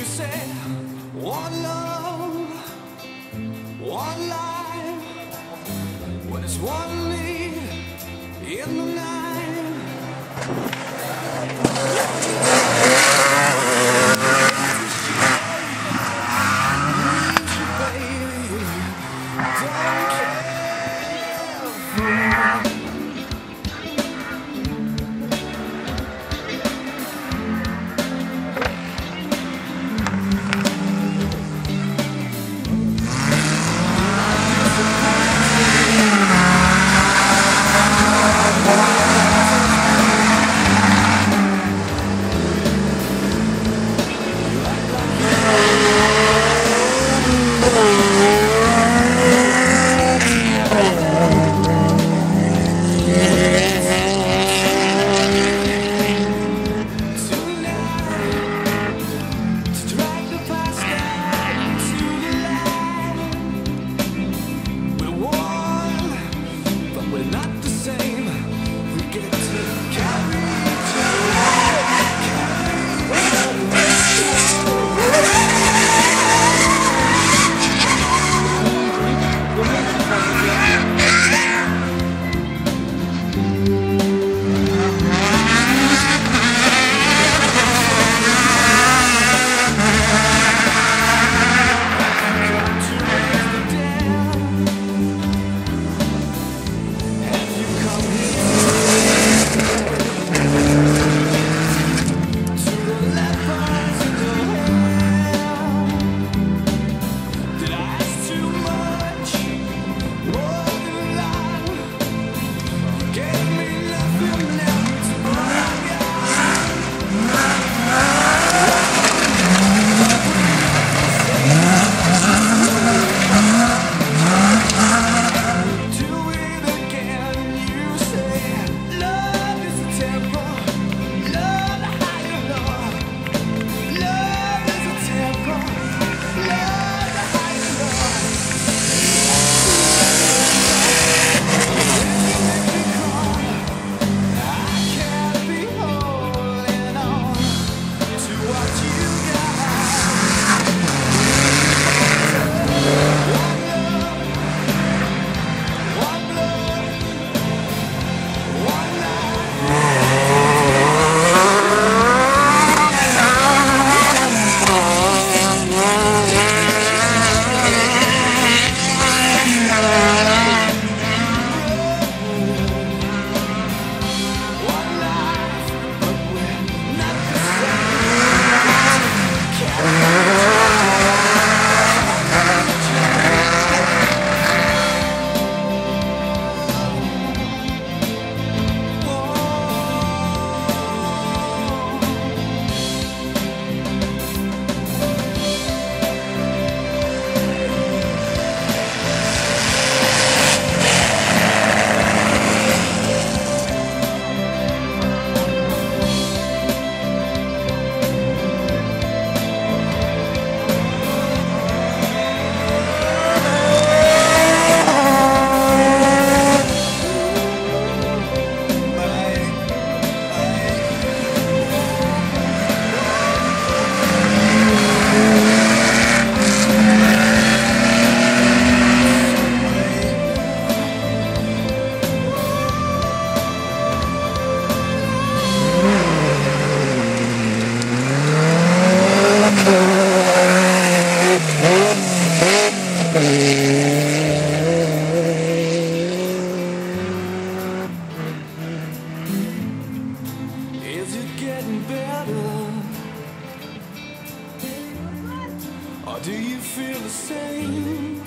You say one love, one life. When it's one lead in the night. getting better? Or do you feel the same?